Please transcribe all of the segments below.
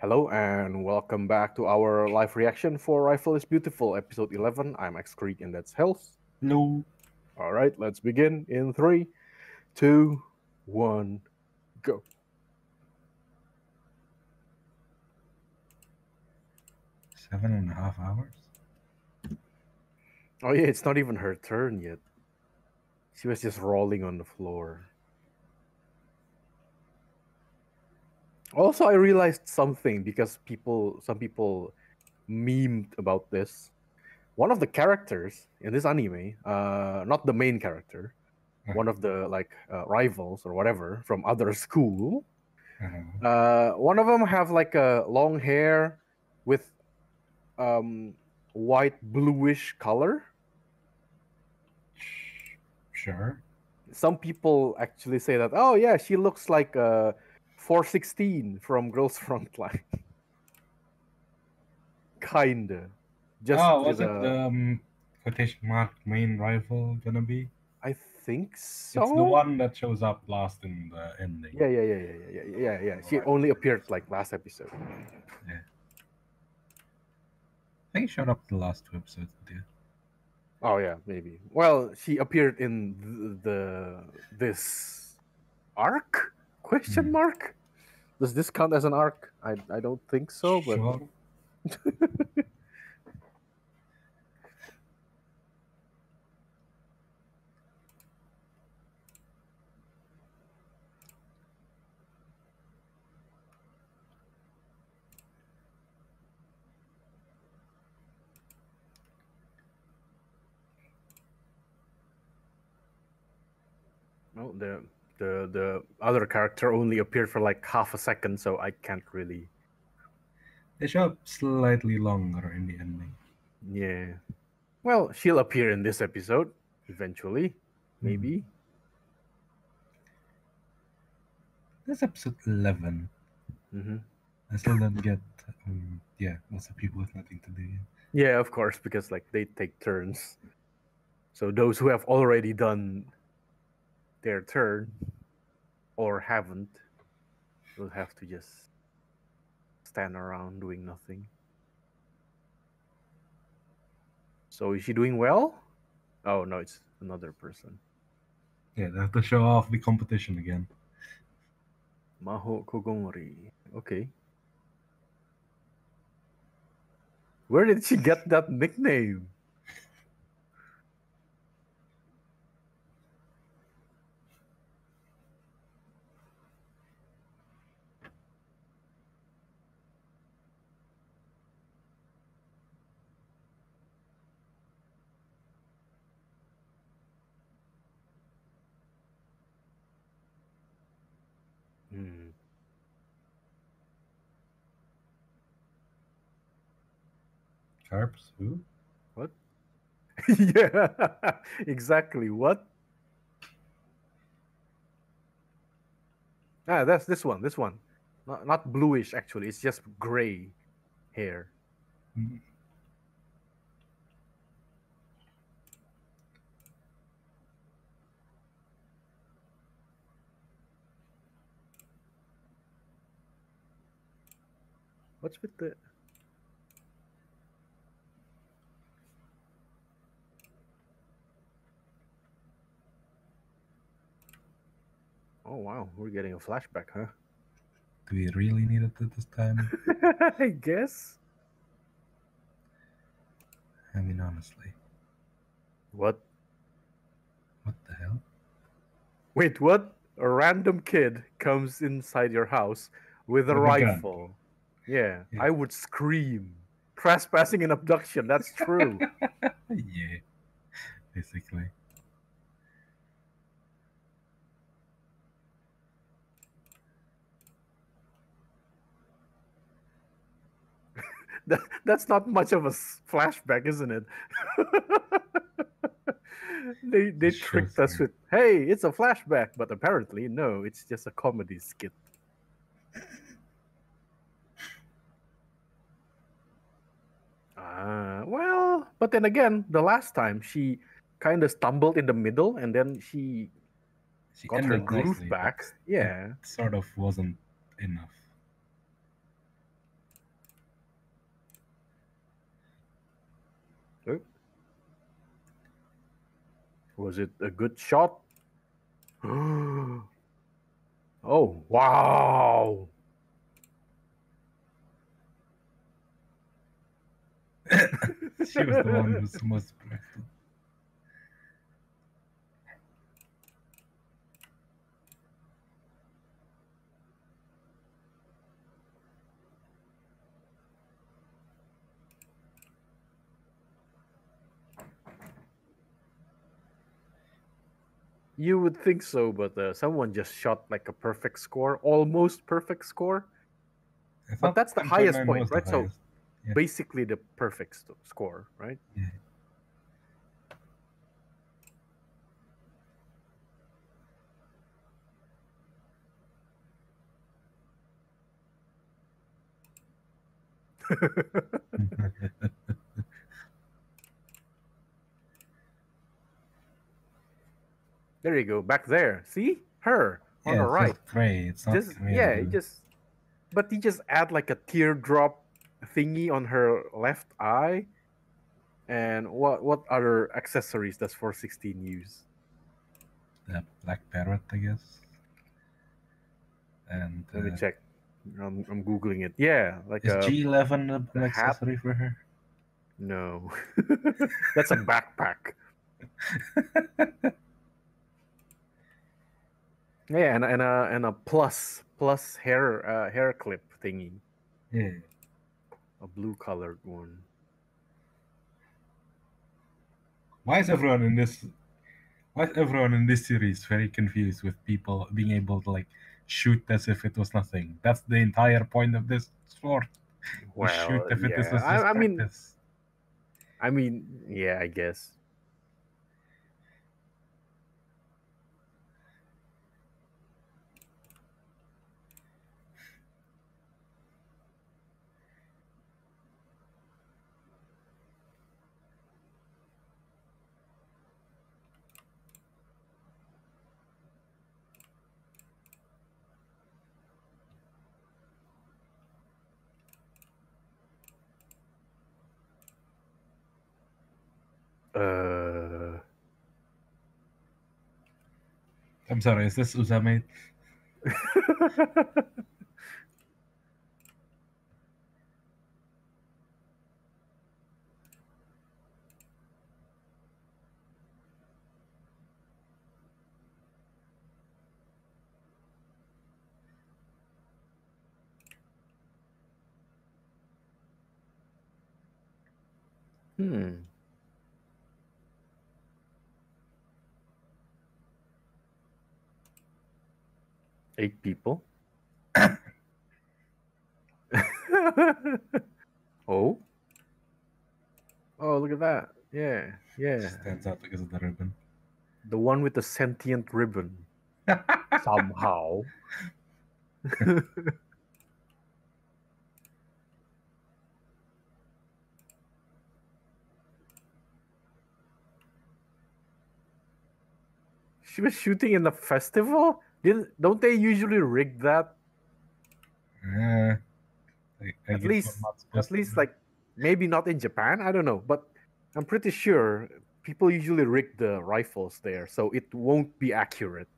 Hello and welcome back to our live reaction for Rifle is Beautiful, episode 11. I'm X Creek and that's Health. No. All right, let's begin in three, two, one, go. Seven and a half hours? Oh, yeah, it's not even her turn yet. She was just rolling on the floor. Also, I realized something because people, some people memed about this. One of the characters in this anime, uh, not the main character, one of the like uh, rivals or whatever from other school, Uh-huh. uh, one of them have like a long hair with um, white bluish color. Sure. Some people actually say that, oh yeah, she looks like uh, 416 from Girls Frontline. Kinda. Just oh, was it the um, quotation mark main rival gonna be? I think so. It's the one that shows up last in the ending. Yeah, yeah, yeah, yeah, yeah, yeah, yeah, yeah. She only appeared like last episode. Yeah. I think it showed up the last two episodes. Did. Oh yeah, maybe. Well, she appeared in th- the this arc? Question Hmm. mark? Does this count as an arc? I I don't think so, but Sure. Oh, no, the the the other character only appeared for like half a second, so I can't really. They show up slightly longer in the ending. Yeah. Well, she'll appear in this episode eventually, maybe. That's episode eleven. Mm-hmm. I still don't get. Um, yeah, lots of people with nothing to do. Yeah, of course, because like they take turns. So those who have already done their turn or haven't will have to just stand around doing nothing. So is she doing well? Oh no, it's another person. Yeah, they have to show off the competition again. Maho Kogomori. Okay. Where did she get that nickname? Hmm. Carps? Who? What? yeah, exactly. What? Ah, that's this one. This one, not not bluish. Actually, it's just gray hair. Mm. What's with the? Oh wow, we're getting a flashback, huh? Do we really need it at this time? I guess. I mean, honestly, What? what the hell? Wait, what? A random kid comes inside your house with a rifle. Yeah, Yeah. I would scream. Trespassing and abduction, that's true. yeah, basically. That, that's not much of a flashback, isn't it? they they Sure tricked us thing. with, hey, it's a flashback, but apparently no, it's just a comedy skit. Ah, well, but then again, the last time she kind of stumbled in the middle and then she She got her groove nicely, back. Yeah. sort of wasn't enough. Oh. Was it a good shot? oh, wow. she was the one who was most practical. You would think so, but uh, someone just shot like a perfect score, almost perfect score. But that's the highest point, right? So. Yeah. basically the perfect st- score, right? Yeah. there you go, back there. See her on yeah, the right. gray. It's not Just gray yeah, and you blue. just but you just add like a teardrop thingy on her left eye. And what what other accessories does 416 use? the black parrot, I guess. And Let me uh, check. I'm, I'm googling it. Yeah, like is a G11 an the hat? accessory for her? no. That's a backpack. Yeah, and and a and a plus plus hair uh, hair clip thingy, yeah. a blue colored one. Why is everyone in this? Why is everyone in this series very confused with people being able to like shoot as if it was nothing? That's the entire point of this sport. Well, shoot if it is yeah. I, I mean. I mean, yeah, I guess. Uh, I'm sorry, is this Uzame? hmm. Eight people. oh. Oh, look at that. Yeah, yeah. Stands out because of the ribbon. The one with the sentient ribbon. Somehow. she was shooting in the festival? Didn't don't they usually rig that? Yeah. I, I At least- At least like maybe not in Japan, I don't know, but I'm pretty sure people usually rig the rifles there so it won't be accurate.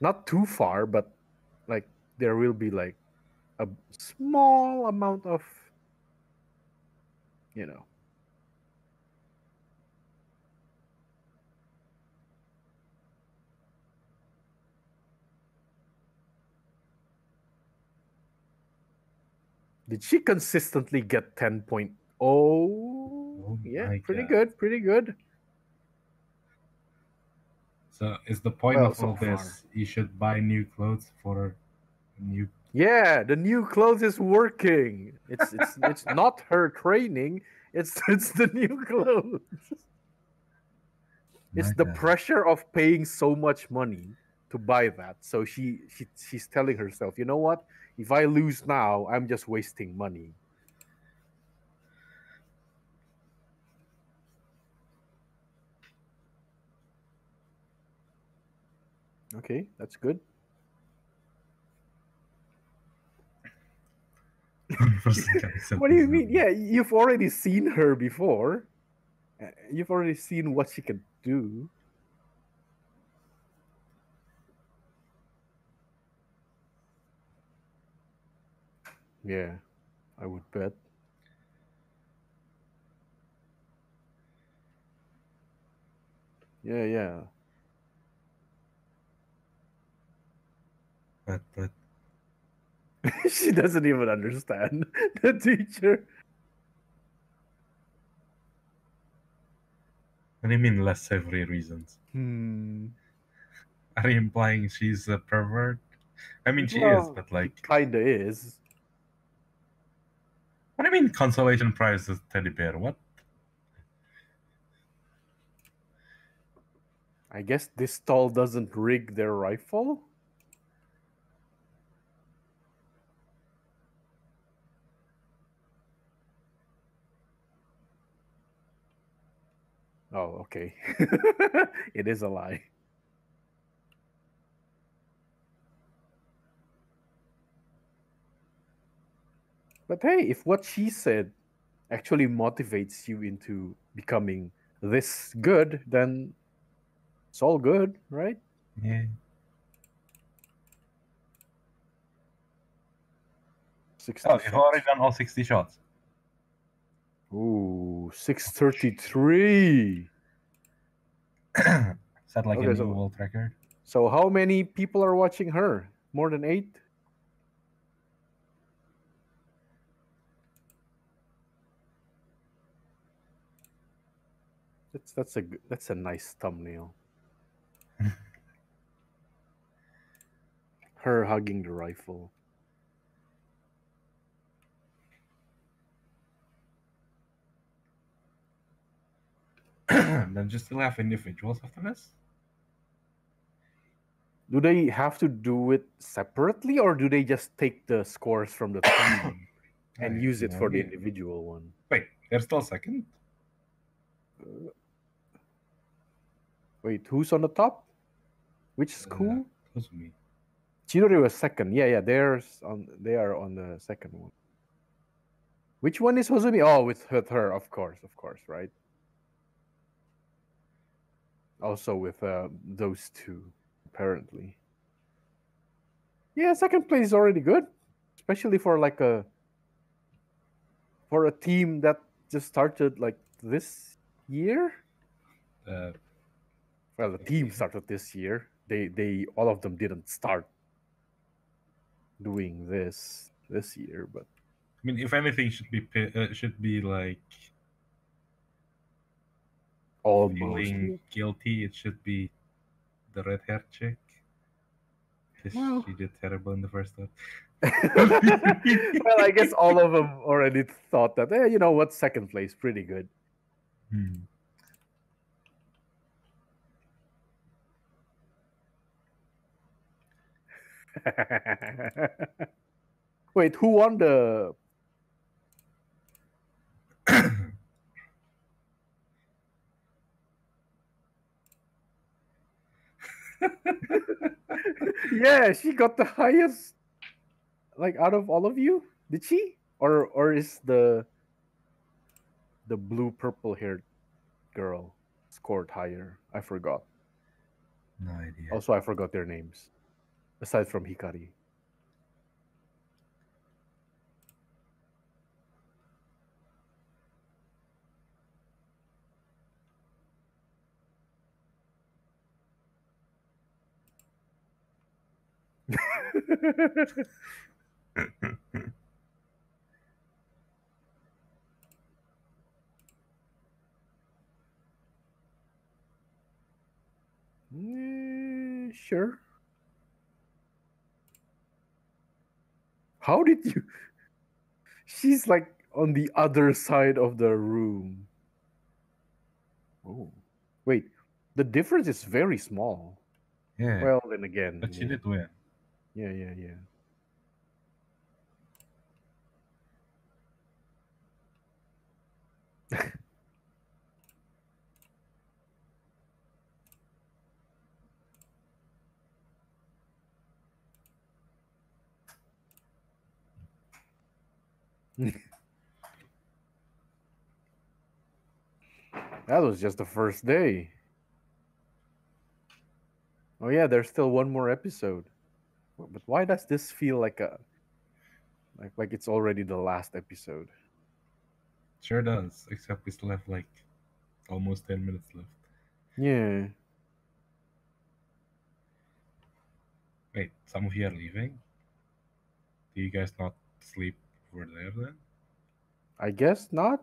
Not too far, but like there will be like a small amount of you know. Did she consistently get 10.0? Oh yeah, pretty God. good, pretty good. So is the point Well, of so all this you should buy new clothes for new Yeah, the new clothes is working. It's it's it's not her training. It's it's the new clothes. It's My the God. pressure of paying so much money to buy that. So she she she's telling herself, you know what? If I lose now, I'm just wasting money. Okay, that's good. What do you mean? Yeah, you've already seen her before. Uh, You've already seen what she can do. Yeah, I would bet. Yeah, yeah. But but she doesn't even understand the teacher. what do you mean less savory reasons? Hmm. Are you implying she's a pervert? I mean she is, but like Kinda is. What do you mean consolation prize is teddy bear? What? I guess this stall doesn't rig their rifle. Oh, okay. it is a lie. But hey, if what she said actually motivates you into becoming this good, then it's all good, right? Yeah. 60 Oh, you've already done all 60 shots. Ooh, 633. Is that like Okay, a new so- world record? So how many people are watching her? More than 8? That's that's a that's a nice thumbnail. her hugging the rifle. then just still have individuals after this? Do they have to do it separately or do they just take the scores from the team and I use it for the individual one? Wait, they're still second? Uh, Wait, who's on the top? Which school? Those me. Chidori was second. Yeah, yeah, there's on they are on the second one. Which one is Hozumi? Oh, with, with her, of course, of course, right? Also with uh, those two, apparently. Yeah, second place is already good, especially for like a for a team that just started like this year. Uh, Well, the team started this year. They they all of them didn't start doing this this year, but I mean, if anything, should be pi- uh, should be like almost. feeling guilty. It should be the red hair chick. Well. she did terrible in the first one. well, I guess all of them already thought that. Eh, you know what? Second place, pretty good. Hmm. Wait, who won the? yeah, she got the highest. Like out of all of you, did she? Or or is the the blue purple haired girl scored higher? I forgot. No idea. Also, I forgot their names. Aside from Hikari. Eh, sure. How did you? She's like on the other side of the room. Oh, wait. The difference is very small. yeah, Well, then again. but she yeah. did win. Yeah, yeah, yeah. That was just the first day. Oh yeah, there's still one more episode. But why does this feel like a like like it's already the last episode? Sure does, except we still have like almost 10 minutes left. Yeah. Wait, some of you are leaving? Do you guys not sleep over there then? I guess not.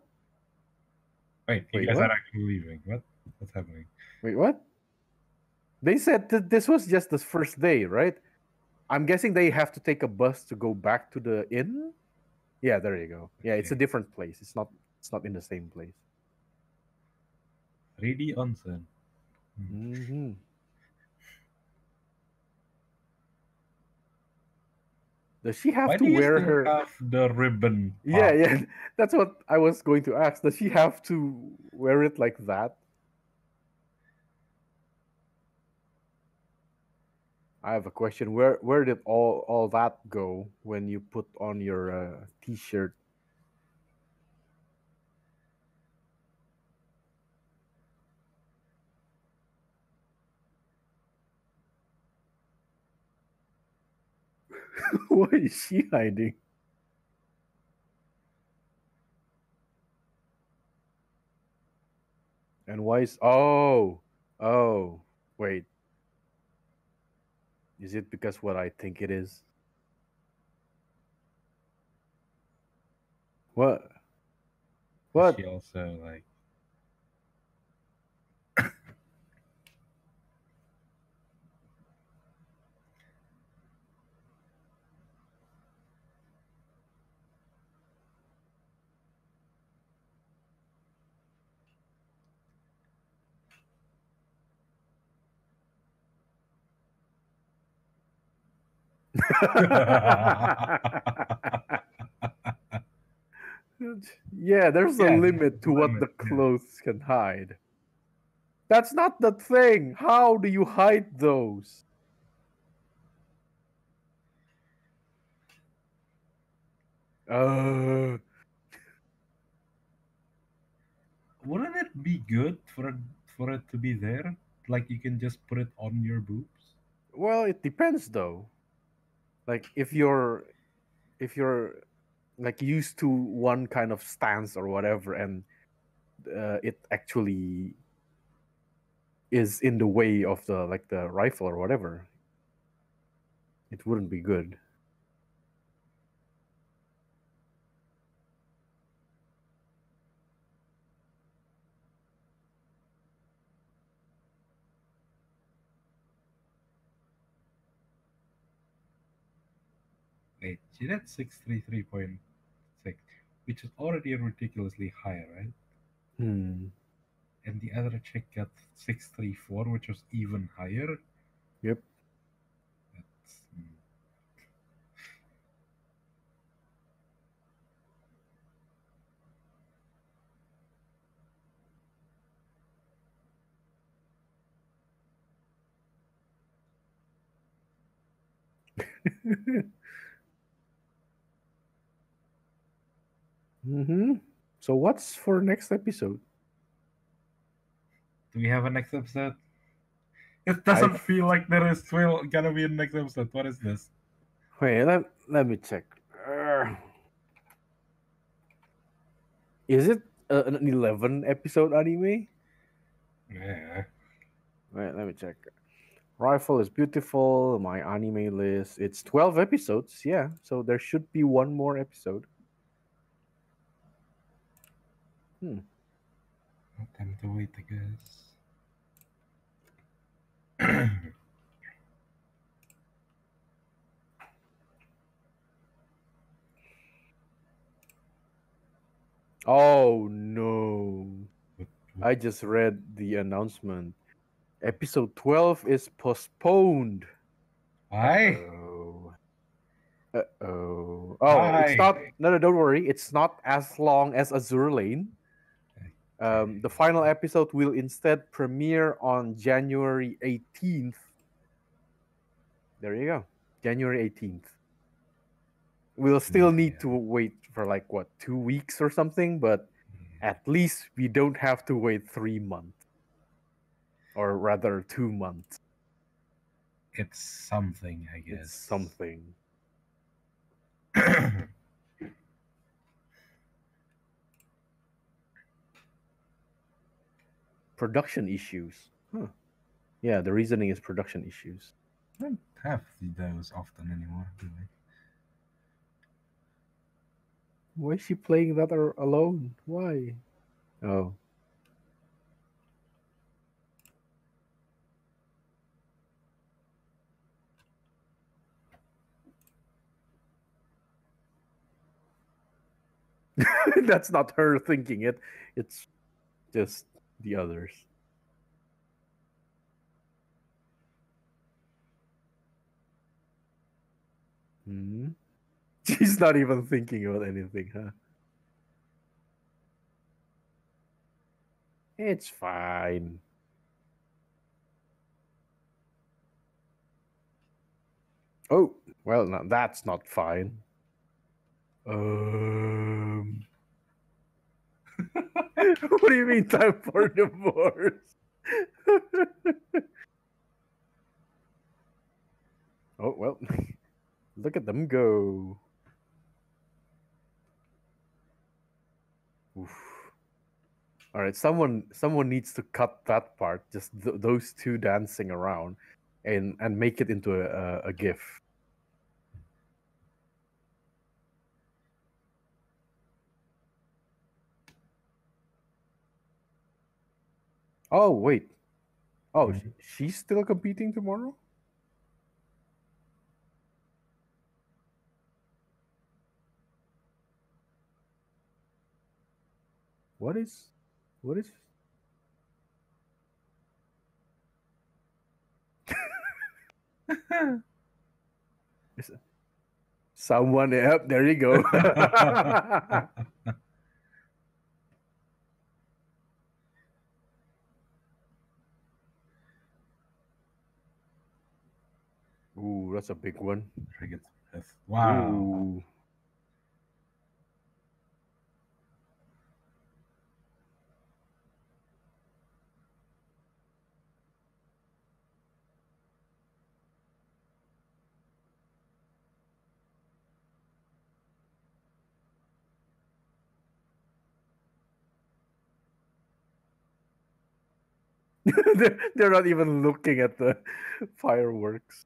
Wait, you Wait, guys what? are actually leaving. What? What's happening? Wait, what? They said that this was just the first day, right? I'm guessing they have to take a bus to go back to the inn. Yeah, there you go. Yeah, it's a different place. It's not. It's not in the same place. 3D onsen. hmm Does she have Why to wear her? have the ribbon? Yeah, yeah. That's what I was going to ask. Does she have to wear it like that? I have a question. Where where did all all that go when you put on your uh, t-shirt? Why is she hiding? And why is oh oh wait. Is it because what I think it is? What? What? She also like yeah, there's a Yeah, there's limit a to what the limit, yeah. clothes can hide. That's not the thing. How do you hide those? Uh, wouldn't it be good for it for it to be there? Like you can just put it on your boobs? well, it depends though. Like if you're if you're like used to one kind of stance or whatever and uh, it actually is in the way of the like the rifle or whatever it wouldn't be good Wait, she did six three three point six, which is already ridiculously high, right? hmm And the other check got six three four, which was even higher. Yep. That's, hmm. hmm so what's for next episode Do we have a next episode? It doesn't feel like there is still gonna be a next episode. What is this? wait let, let me check Urgh. is it uh, an 11 episode anime Yeah. Wait, let me check. Rifle is beautiful. MyAnimeList. It's 12 episodes. Yeah. So there should be one more episode. Time to wait, I guess. Oh no. I just read the announcement. Episode 12 is postponed. Why? Uh oh. Oh, Why? it's not. No, no, don't worry. It's not as long as Azur Lane. Um, the final episode will instead premiere on January 18th. There you go. January 18th. we'll still need Yeah. to wait for like what two weeks or something, but at least we don't have to wait three months, or rather two months. It's something, I guess. It's something. Production issues. Huh. Yeah, the reasoning is production issues. I don't have those often anymore. Anyway. Why is she playing that alone? Why? Oh. That's not her thinking it. It's just the others. Hmm. She's not even thinking about anything, huh? It's fine. Oh, well, now that's not fine. Um. What do you mean time for divorce? oh, well, look at them go. Oof. All right, someone someone needs to cut that part, just th- those two dancing around, and and make it into a, a, a gif. Oh wait, oh Mhm. she's still competing tomorrow. What is, what is? is Someone, yep, there you go. Ooh, that's a big one. Wow. Ooh. they're, they're not even looking at the fireworks.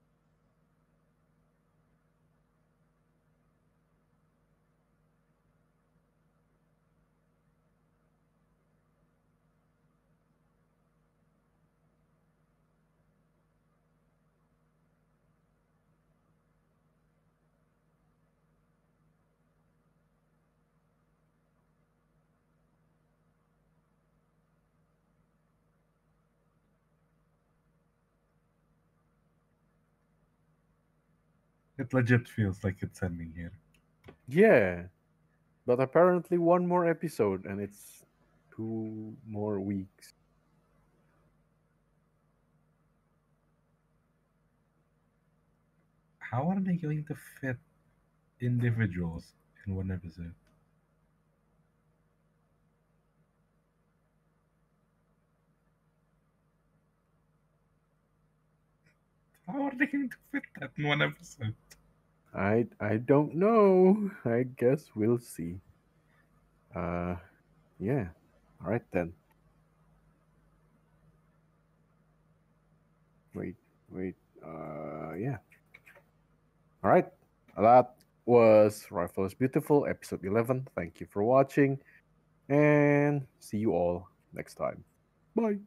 It legit feels like it's ending here. Yeah. But apparently one more episode and it's two more weeks. How are they going to fit individuals in one episode? They fit that in one episode? I I don't know. I guess we'll see. Uh yeah. All right then. Wait, wait. Uh yeah. All right. That was Rifle is Beautiful episode 11. Thank you for watching and see you all next time. Bye.